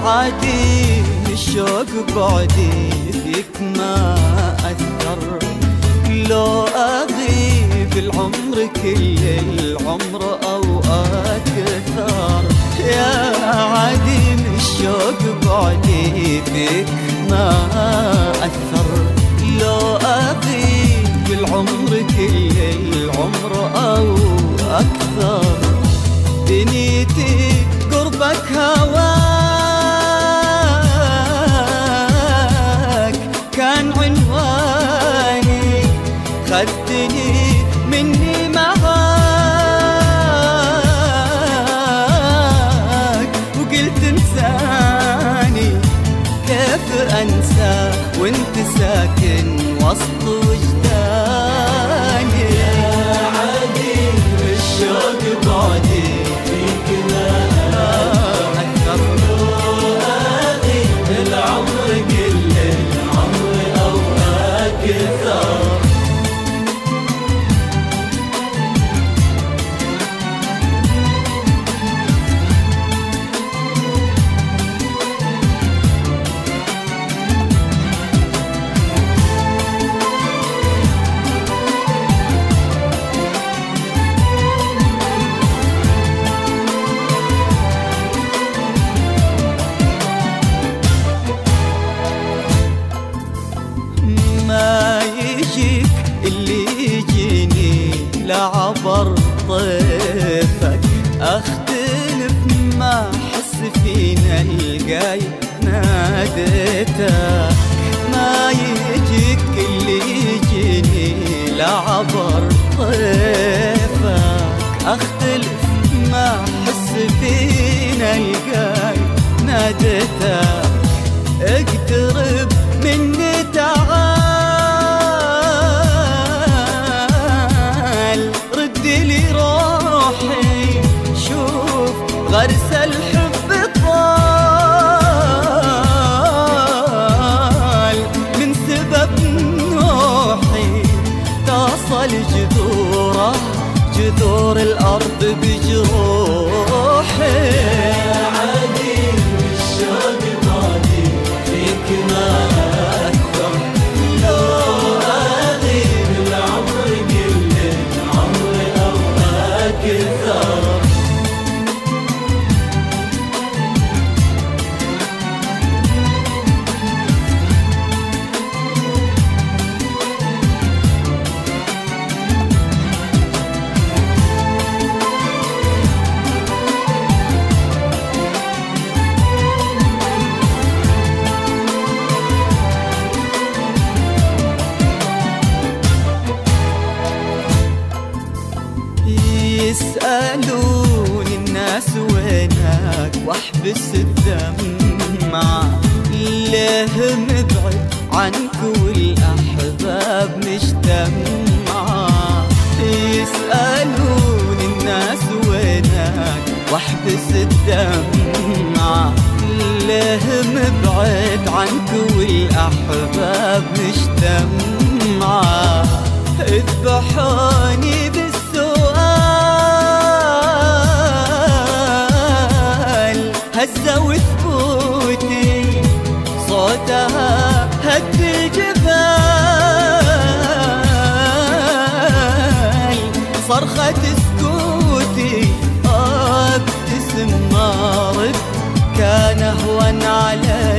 يا عديم الشوق بعدي فيك ما أثر لو أغيب العمر كل العمر أو أكثر. يا عديم الشوق بعدي فيك ما أثر لو أغيب العمر كل ساكن وسط وجداني يا عديم الشوق بعدي فيك ما أكثر. العمر كل لعبر طيفك. أختلف ما أحس فينا الجاي ناديتك. الأرض بجروحي. يسألوني الناس وينك واحبس الدمعة ليه مبعد عنك والأحباب مجتمعة يسألوني الناس وينك واحبس الدمعة ليه مبعد عنك والأحباب مجتمعة اذبحوني هد الجبال صرخة سكوتي ابتسم ما رد كان اهون علي